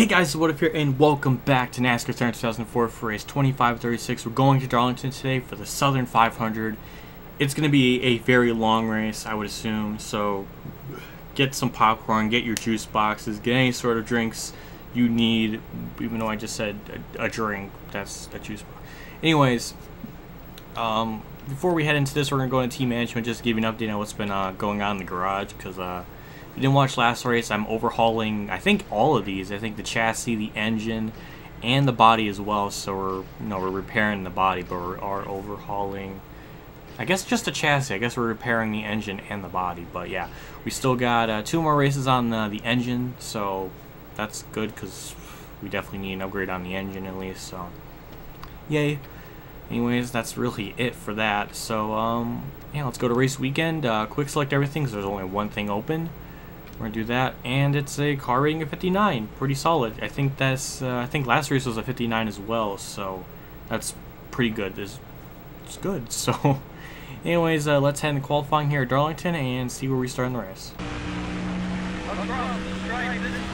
Hey guys, what up here, and welcome back to NASCAR Thunder 2004 for race 2536. We're going to Darlington today for the Southern 500. It's going to be a very long race, I would assume, so get some popcorn, get your juice boxes, get any sort of drinks you need, even though I just said a, a drink, that's a juice box. Anyways, um, before we head into this, we're going to go into team management, just give you an update on what's been uh, going on in the garage, because uh, you didn't watch last race, I'm overhauling, I think, all of these. I think the chassis, the engine, and the body as well. So we're, you know, we're repairing the body, but we are overhauling, I guess just the chassis. I guess we're repairing the engine and the body. But yeah, we still got uh, two more races on the, the engine, so that's good because we definitely need an upgrade on the engine at least. So, yay. Anyways, that's really it for that. So, um, yeah, let's go to race weekend. Uh, quick select everything because there's only one thing open. We're gonna do that, and it's a car rating of 59, pretty solid. I think that's uh, I think last race was a 59 as well, so that's pretty good. It's, it's good. So, anyways, uh, let's head into qualifying here at Darlington and see where we start in the race. The stripe, this is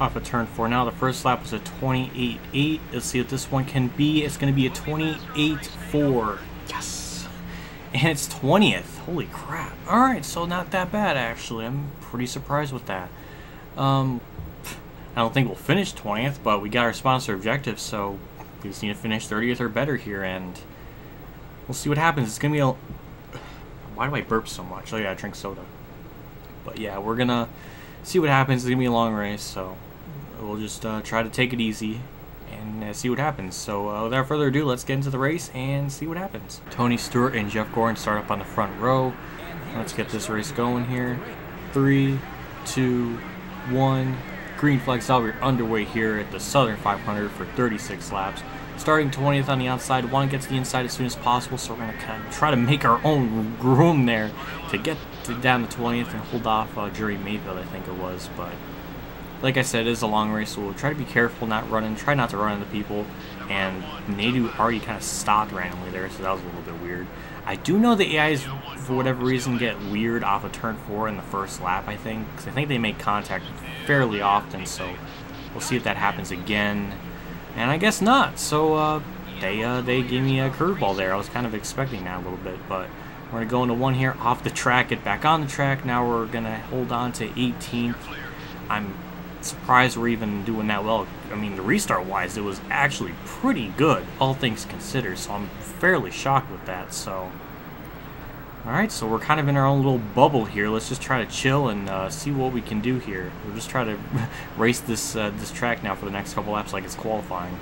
Off of turn four now. The first lap was a 28.8. Let's see what this one can be. It's going to be a 28.4. Yes. And it's 20th. Holy crap. Alright, so not that bad actually. I'm pretty surprised with that. Um, I don't think we'll finish 20th, but we got our sponsor objective, so we just need to finish 30th or better here, and we'll see what happens. It's going to be a... Why do I burp so much? Oh yeah, I drink soda. But yeah, we're going to see what happens. It's going to be a long race, so we'll just uh, try to take it easy and uh, see what happens. So uh, without further ado, let's get into the race and see what happens. Tony Stewart and Jeff Gordon start up on the front row. Let's get this race going here. Three, two, one. Green flag. We're underway here at the Southern 500 for 36 laps. Starting 20th on the outside, want to get to the inside as soon as possible, so we're going to kind of try to make our own room there to get to down to 20th and hold off uh, Jeremy Mayfield, I think it was. But like I said, it is a long race, so we'll try to be careful, not running, try not to run into people. And Nadeau already kind of stopped randomly there, so that was a little bit weird. I do know the AIs, for whatever reason, get weird off of turn 4 in the first lap, I think. Because I think they make contact fairly often, so we'll see if that happens again. And I guess not, so uh, they uh, they gave me a curveball there. I was kind of expecting that a little bit, but we're going to go into one here off the track, get back on the track. Now we're going to hold on to 18th. I'm surprised we're even doing that well. I mean, the restart wise, it was actually pretty good, all things considered. So I'm fairly shocked with that. So, all right, so we're kind of in our own little bubble here. Let's just try to chill and uh, see what we can do here. We'll just try to race this uh, this track now for the next couple laps, like it's qualifying.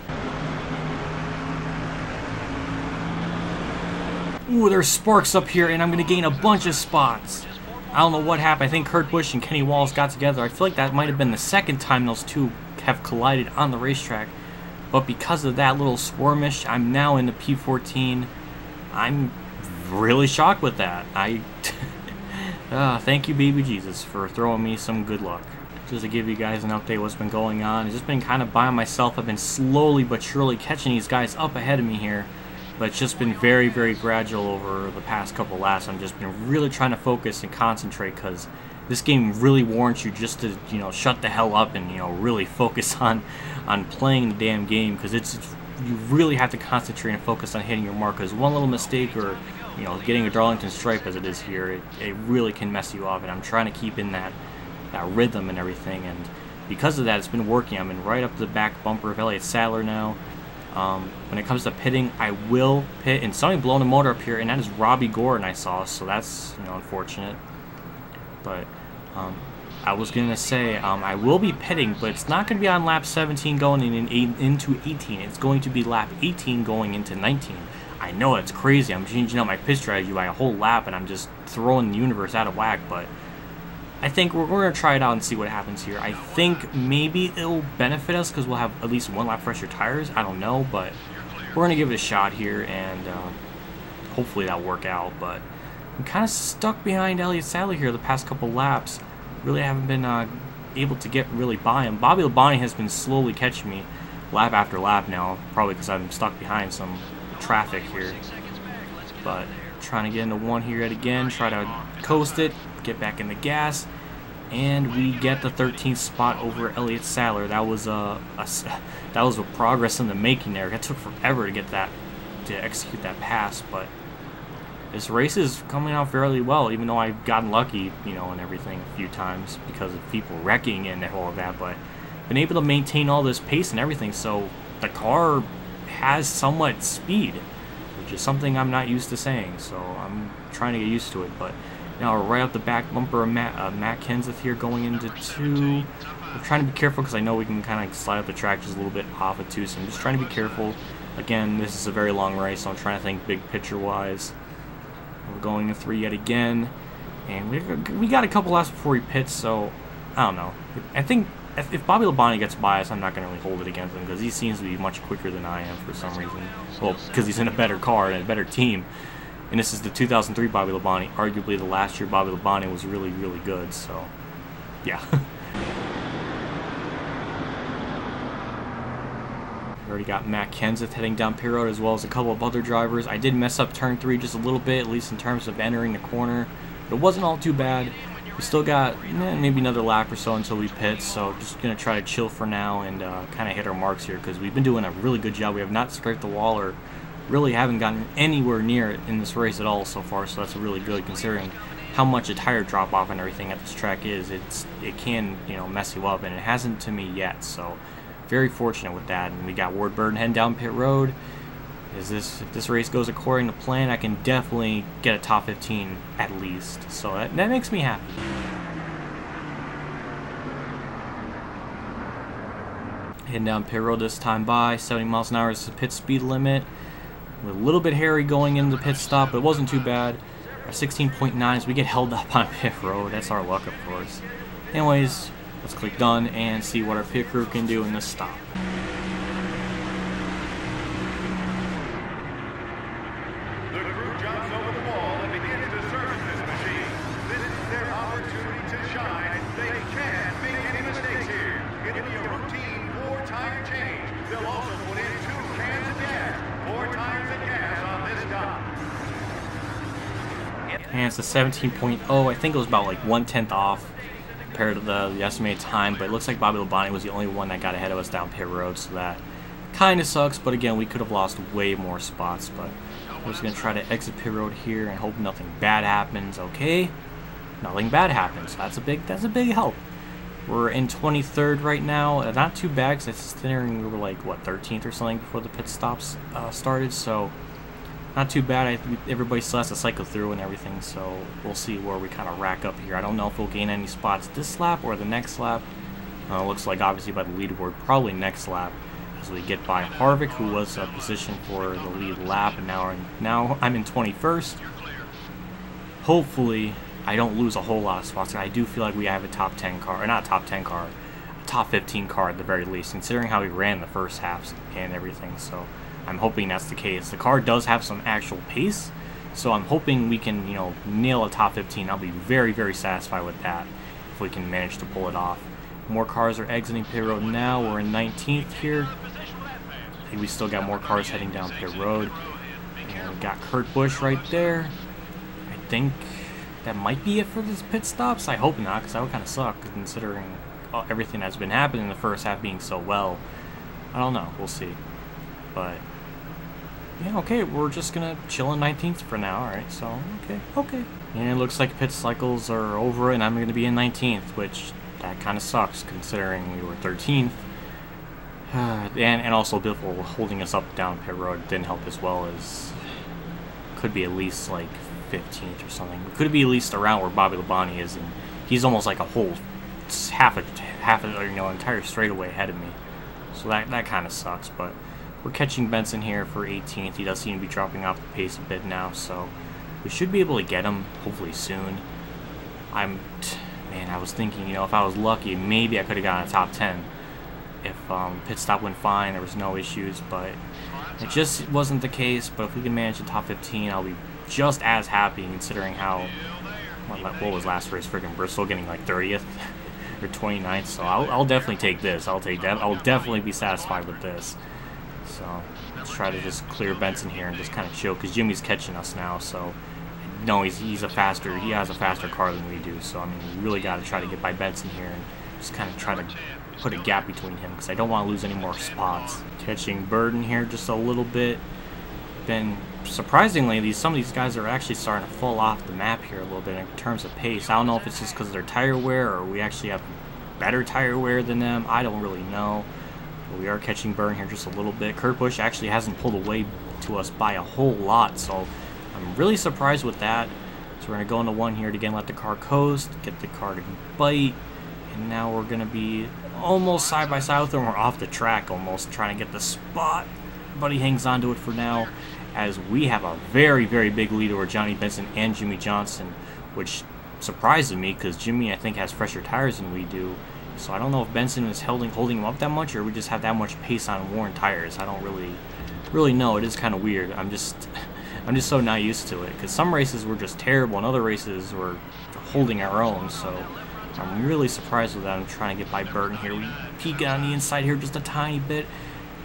Ooh, there's sparks up here, and I'm gonna gain a bunch of spots. I don't know what happened. I think Kurt Busch and Kenny Wallace got together. I feel like that might have been the second time those two have collided on the racetrack. But because of that little squirmish, I'm now in the P14. I'm really shocked with that. I uh, thank you, baby Jesus, for throwing me some good luck. Just to give you guys an update what's been going on. I've just been kind of by myself. I've been slowly but surely catching these guys up ahead of me here but it's just been very, very gradual over the past couple laps. I've just been really trying to focus and concentrate because this game really warrants you just to, you know, shut the hell up and, you know, really focus on on playing the damn game because it's, it's you really have to concentrate and focus on hitting your mark because one little mistake or, you know, getting a Darlington stripe as it is here, it, it really can mess you up and I'm trying to keep in that, that rhythm and everything and because of that, it's been working. I'm in right up the back bumper of Elliott Sadler now. Um, when it comes to pitting, I will pit, and somebody blowing a motor up here, and that is Robby Gordon I saw, so that's you know unfortunate. But um, I was gonna say um, I will be pitting, but it's not gonna be on lap 17 going in, in, into 18. It's going to be lap 18 going into 19. I know it's crazy. I'm changing up my pit strategy by a whole lap, and I'm just throwing the universe out of whack, but I think we're, going to try it out and see what happens here. I think maybe it'll benefit us because we'll have at least one lap fresher tires. I don't know, but we're going to give it a shot here and uh, hopefully that'll work out. But I'm kind of stuck behind Elliott Sadler here the past couple laps. Really haven't been uh, able to get really by him. Bobby Labonte has been slowly catching me lap after lap now, probably because I'm stuck behind some traffic here. But trying to get into one here yet again, try to coast it, get back in the gas, and we get the 13th spot over Elliott Sadler. That was a, a that was a progress in the making there. It took forever to get that to execute that pass, but this race is coming out fairly well, even though I've gotten lucky, you know, and everything a few times because of people wrecking and all of that, but been able to maintain all this pace and everything, so the car has somewhat speed, which is something I'm not used to saying, so I'm trying to get used to it, but now right up the back bumper of Matt, uh, Matt Kenseth here going into two. I'm trying to be careful because I know we can kind of slide up the track just a little bit off of two, so I'm just trying to be careful. Again, this is a very long race, so I'm trying to think big picture-wise. We're going to three yet again. And we, we got a couple laps before he pits, so I don't know. I think if, if Bobby Labonte gets by us, I'm not going to really hold it against him because he seems to be much quicker than I am for some reason. Well, because he's in a better car and a better team. And this is the 2003 Bobby Labonte. Arguably, the last year Bobby Labonte was really, really good. So, yeah. We already got Matt Kenseth heading down pit road as well as a couple of other drivers. I did mess up turn three just a little bit, at least in terms of entering the corner. But it wasn't all too bad. We still got eh, maybe another lap or so until we pit, so just going to try to chill for now and uh, kind of hit our marks here because we've been doing a really good job. We have not scraped the wall or really haven't gotten anywhere near it in this race at all so far, so that's really good considering how much a tire drop off and everything at this track is. It's It can, you know, mess you up, and it hasn't to me yet, so very fortunate with that. And we got Ward Burton heading down pit road. Is this if this race goes according to plan, I can definitely get a top 15 at least. So that, that makes me happy. Heading down pit road this time by 70 miles an hour is the pit speed limit. We're a little bit hairy going into the pit stop, but it wasn't too bad. Our 16.9s, we get held up on pit road. That's our luck, of course. Anyways, let's click done and see what our pit crew can do in this stop. And it's a 17.0. I think it was about like one tenth off compared to the, the estimated time, but it looks like Bobby Labonte was the only one that got ahead of us down pit road, so that kind of sucks. But again, we could have lost way more spots. But we're just gonna try to exit pit road here and hope nothing bad happens. Okay, nothing bad happens. That's a big. That's a big help. We're in 23rd right now. Uh, not too bad, because considering we were like what 13th or something before the pit stops uh, started. So not too bad. I, everybody still has to cycle through and everything, so we'll see where we kind of rack up here. I don't know if we'll gain any spots this lap or the next lap. Uh, looks like obviously by the leaderboard, probably next lap as we get by Harvick, who was uh, positioned for the lead lap, and now, now I'm in 21st. Hopefully, I don't lose a whole lot of spots. and I do feel like we have a top 10 car, or not a top 10 car, a top 15 car at the very least, considering how we ran the first halves and everything. So I'm hoping that's the case. The car does have some actual pace, so I'm hoping we can, you know, nail a top 15. I'll be very, very satisfied with that if we can manage to pull it off. More cars are exiting pit road now. We're in 19th here. I think we still got more cars heading down pit road. And we got Kurt Busch right there. I think that might be it for this pit stops. I hope not, because that would kind of suck, considering everything that's been happening in the first half being so well. I don't know. We'll see. But yeah, okay, we're just gonna chill in 19th for now, alright, so, okay, okay. And it looks like pit cycles are over and I'm gonna be in 19th, which, that kinda sucks, considering we were 13th. and, and also Biffle holding us up down pit road didn't help as well as, could be at least, like, 15th or something. Could be at least around where Bobby Labonte is, and he's almost like a whole, half a, half a, you know, entire straightaway ahead of me. So that, that kinda sucks, but... We're catching Benson here for 18th. He does seem to be dropping off the pace a bit now, so we should be able to get him hopefully soon. I'm, man, I was thinking, you know, if I was lucky, maybe I could have gotten a top 10 if um, pit stop went fine, there was no issues, but it just wasn't the case. But if we can manage the top 15, I'll be just as happy considering how what, was last race? Freaking Bristol getting like 30th or 29th. So I'll, I'll definitely take this. I'll take that. I'll definitely be satisfied with this. So let's try to just clear Benson here and just kind of chill because Jimmy's catching us now. So no, he's he's a faster. He has a faster car than we do. So I mean, we really got to try to get by Benson here and just kind of try to put a gap between him because I don't want to lose any more spots. Catching Burton here just a little bit. Then surprisingly, these some of these guys are actually starting to fall off the map here a little bit in terms of pace. I don't know if it's just because of their tire wear or we actually have better tire wear than them. I don't really know. But we are catching burn here just a little bit. Kurt Busch actually hasn't pulled away to us by a whole lot, so I'm really surprised with that. So we're going to go into one here to again let the car coast, get the car to bite, and now we're going to be almost side by side with him. We're off the track almost, trying to get the spot, but he hangs on to it for now as we have a very, very big lead over Johnny Benson and Jimmie Johnson, which surprises me because Jimmy, I think, has fresher tires than we do. So I don't know if Benson is holding holding him up that much, or we just have that much pace on worn tires. I don't really, really know. It is kind of weird. I'm just, I'm just so not used to it. Because some races were just terrible, and other races were holding our own. So I'm really surprised with that. I'm trying to get by Burton here. We peek on the inside here just a tiny bit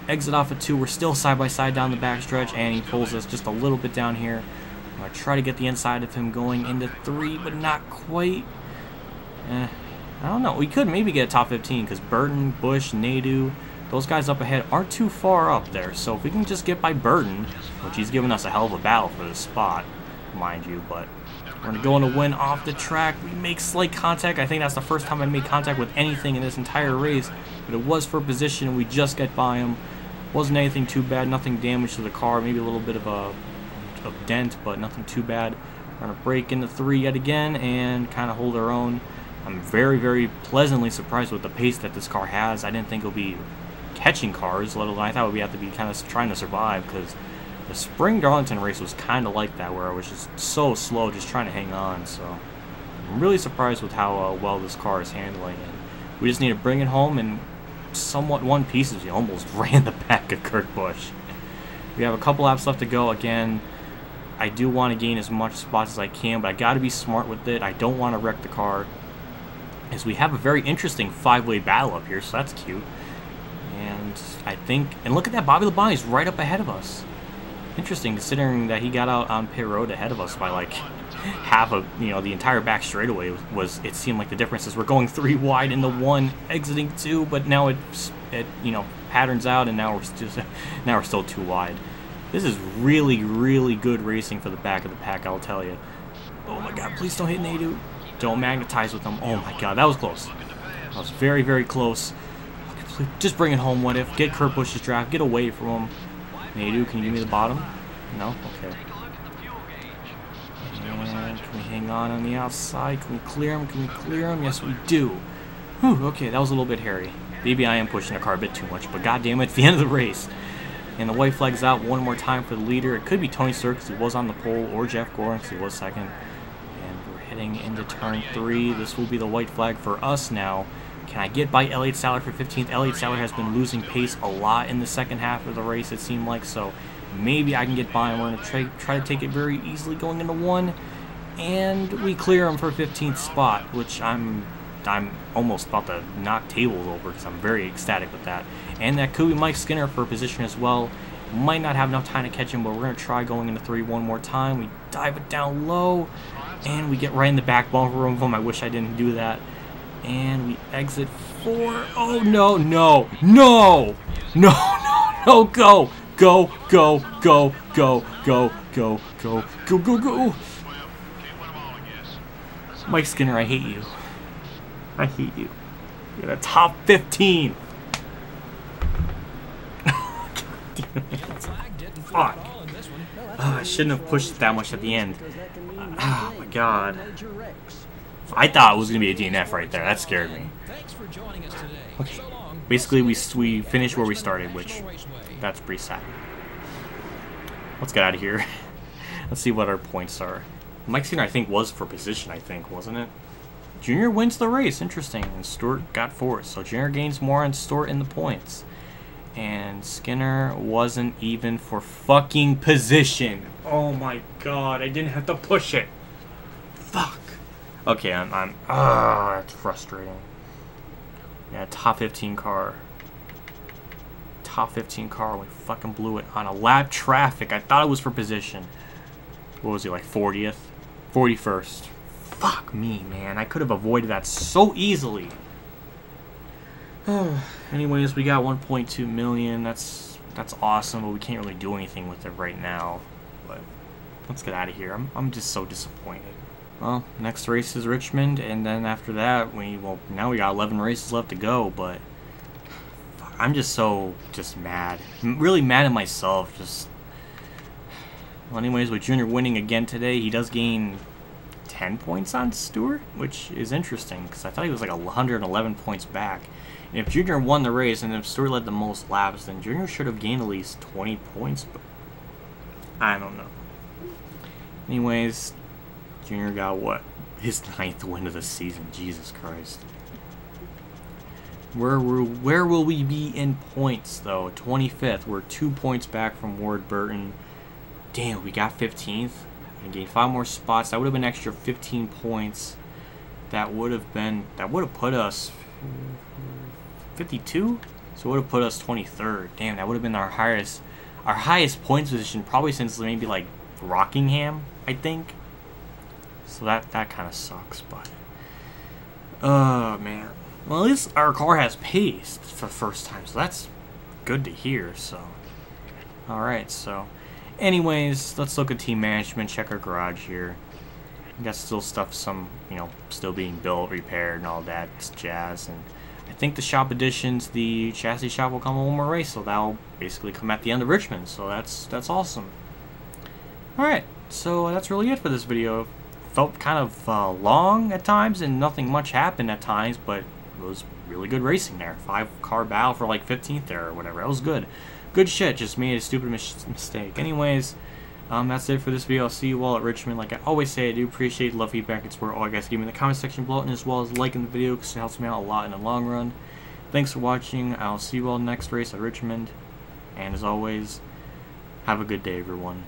exit off of two. We're still side by side down the backstretch, and he pulls us just a little bit down here. I'm to try to get the inside of him going into three, but not quite. Eh, I don't know. We could maybe get a top 15 because Burton, Busch, Nadeau, those guys up ahead aren't too far up there. So if we can just get by Burton, which he's giving us a hell of a battle for this spot, mind you, but we're going to go on a win off the track. We make slight contact. I think that's the first time I made contact with anything in this entire race. But it was for position, and we just get by him. Wasn't anything too bad. Nothing damage to the car. Maybe a little bit of a, a dent, but nothing too bad. We're going to break into three yet again and kind of hold our own. I'm very, very pleasantly surprised with the pace that this car has. I didn't think it would be catching cars, let alone I thought we'd have to be kind of trying to survive because the spring Darlington race was kind of like that, where I was just so slow, just trying to hang on. So I'm really surprised with how uh, well this car is handling. We just need to bring it home and somewhat one pieces. We almost ran the back of Kurt Busch. We have a couple laps left to go. Again, I do want to gain as much spots as I can, but I got to be smart with it. I don't want to wreck the car. As we have a very interesting five-way battle up here, so that's cute. And I think, and look at that, Bobby Labonte is right up ahead of us. Interesting, considering that he got out on pit road ahead of us by like half of you know the entire back straightaway was. It seemed like the difference is we're going three wide in the one, exiting two, but now it it you know patterns out, and now we're just now we're still too wide. This is really really good racing for the back of the pack. I'll tell you. Oh my God! Please don't hit Nadeau. Don't magnetize with them. Oh my God, that was close. That was very very close. Just bring it home. What if? Get Kurt Busch's draft. Get away from him. Nadeau, can you give me the bottom? No? Okay. And can we hang on on the outside? Can we clear him? Can we clear him? Yes, we do. Whew, okay, that was a little bit hairy. Maybe I am pushing the car a bit too much, but goddamn it, it's the end of the race. And the white flag's out one more time for the leader. It could be Tony Stewart because he was on the pole, or Jeff Gordon because he was second. Into turn three. This will be the white flag for us now. Can I get by Elliott Sadler for 15th? Elliott Sadler has been losing pace a lot in the second half of the race, it seemed like, so maybe I can get by, and we're going to try, try to take it very easily going into one, and we clear him for 15th spot, which I'm I'm almost about to knock tables over because I'm very ecstatic with that. And that could be Mike Skinner for a position as well. Might not have enough time to catch him, but we're going to try going into three one more time. We dive it down low, and we get right in the back bumper of him. I wish I didn't do that. And we exit four. Oh, no, no, no, no, no, no, go, go, go, go, go, go, go, go, go, go, go. Mike Skinner, I hate you. I hate you. You're the top 15. Fuck. Oh, I shouldn't have pushed that much at the end. My god. I thought it was going to be a DNF right there. That scared me. Okay. Basically, we, we finished where we started, which that's pretty sad. Let's get out of here. Let's see what our points are. Mike Skinner, I think, was for position, I think, wasn't it? Junior wins the race. Interesting. And Stewart got fourth. So Junior gains more and Stewart in the points. And Skinner wasn't even for fucking position. Oh my god, I didn't have to push it. Okay, I'm, I'm, ah, that's frustrating. Yeah, top 15 car. Top 15 car, we fucking blew it on a lap traffic. I thought it was for position. What was he, like 40th? 41st. Fuck me, man. I could have avoided that so easily. Anyways, we got 1.2 million. That's that's awesome, but we can't really do anything with it right now. But let's get out of here. I'm I'm just so disappointed. Well, next race is Richmond, and then after that, we well now we got 11 races left to go. But I'm just so just mad, I'm really mad at myself. Just well, anyways, with Junior winning again today, he does gain 10 points on Stewart, which is interesting because I thought he was like 111 points back. And if Junior won the race and if Stewart led the most laps, then Junior should have gained at least 20 points, but I don't know. Anyways, Junior got what? His ninth win of the season. Jesus Christ. Where will, where will we be in points, though? 25th. We're two points back from Ward Burton. Damn, we got 15th. And gained five more spots. That would have been extra 15 points. That would have been, that would have put us 52? So it would have put us 23rd. Damn, that would have been our highest, our highest points position probably since maybe like Rockingham, I think. So that that kind of sucks, but oh man. Well, at least our car has pace for the first time, so that's good to hear. So, all right. So, anyways, let's look at team management. Check our garage here. We got still stuff, some you know, still being built, repaired, and all that jazz, and I think the shop additions, the chassis shop will come one more race, so that'll basically come at the end of Richmond. So that's that's awesome. All right, so that's really it for this video. Felt kind of uh, long at times, and nothing much happened at times, but it was really good racing there. Five car battle for like 15th there or whatever. That was good. Good shit. Just made a stupid mis mistake. Anyways. Um, that's it for this video. I'll see you all at Richmond. Like I always say, I do appreciate love, feedback, and support all you guys give me in the comment section below, and as well as liking the video because it helps me out a lot in the long run. Thanks for watching. I'll see you all next race at Richmond. And as always, have a good day, everyone.